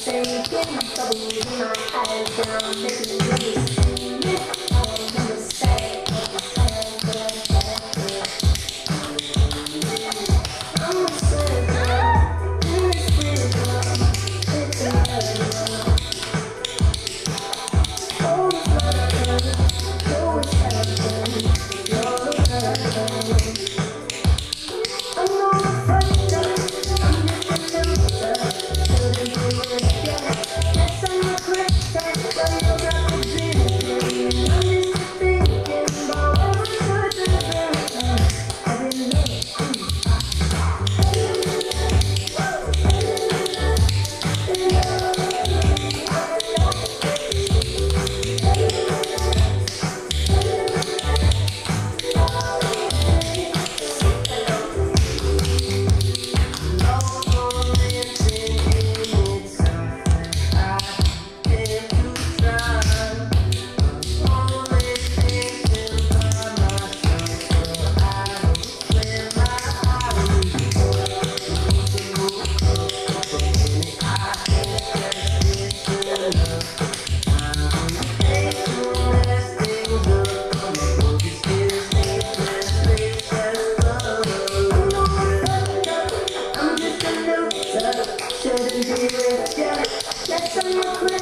Thursday, getting trouble, my eyes down, making me Let's be let's go, let's